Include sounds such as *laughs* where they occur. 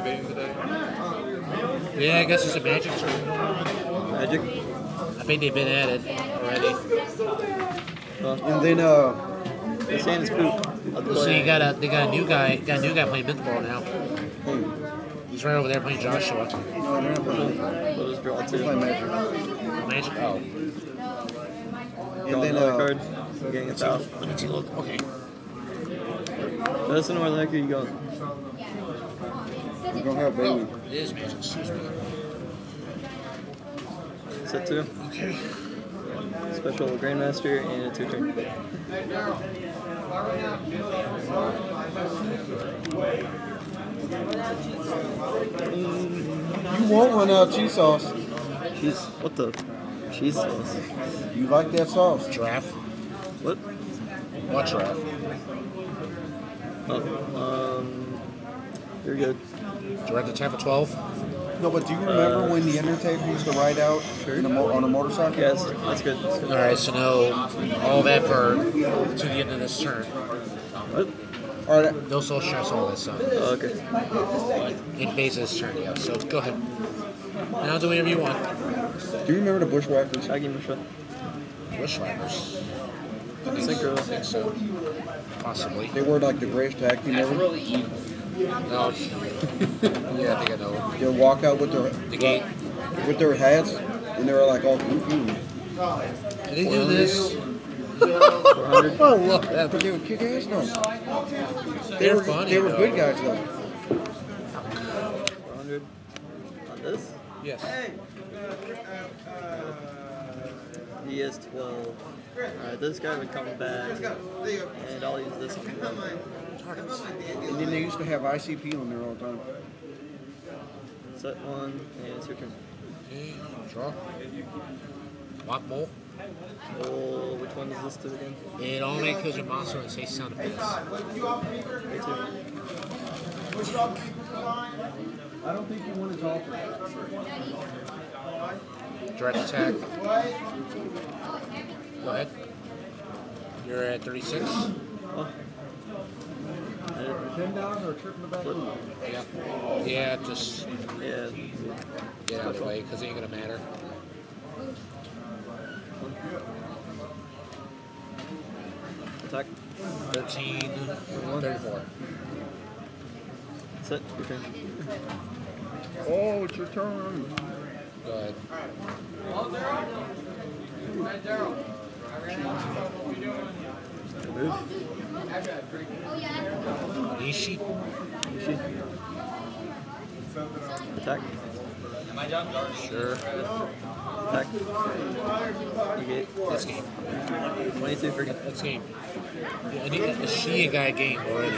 Activating today. Yeah, I guess it's a magic tournament. Magic. I think they've been at it already. And then uh, The sand is poop. I'll So you got a they got a new guy got a new guy playing mythball now. hey, He's right over there playing Joshua. no, they're not playing. We'll just draw two. playing Magic. Magic. Oh, And Draw then uh, card. I'm getting a foul. let me take a look. Okay. Justin, where the heck are you going? We're gonna have baby. Oh, it is magic. Excuse me. Set two. Okay. Special Grandmaster and a two turn. You want one uh, cheese sauce? Cheese. What the? Cheese sauce. You like that sauce? Giraffe. What? What giraffe? Oh, um. You're good. Direct attack for twelve. No, but do you remember when the Undertaker used to ride out in a mo- on a motorcycle? Yes, that's good. That's good. right. So now all that for to the end of this turn. What? All right, No social stress, all this stuff. Oh, okay. It bases turn, yeah. So go ahead. Now do whatever you want. do you remember the Bushwhackers? Shaggy Musha. Bushwhackers. I Synchro. I think so. Possibly. They were like the greatest tag team ever. No. *laughs* yeah, I think I know. They'd walk out with their The gate. with their hats, and they were like all goofy. Did they do this? 400. Oh, *laughs* look. That, But they would kick ass though. They were funny, they were though. good guys though. 400. On this? yes. Uh, uh, he is 12. Alright, this guy would come back. And I'll use this one. And then they used to have ICP on there all the time. Set one, and it's your turn. Okay. Draw. Lock bolt. Oh, which one is this to again? It only kills your monster and say sound effects. Me. I don't think you want to talk. Direct attack. Go ahead. You're at 36. Oh. I didn't- Ten down or tripping the back? Yeah. Yeah, just Yeah. get out of the way because it ain't going to matter. Attack. 13, 34. Set your turn. Oh, it's your turn. Go ahead. Hi, Move. Nishi. Ishi. Attack. Sure. Attack. You get That's game. 22 for game. Yeah, I need a Shia guy game already.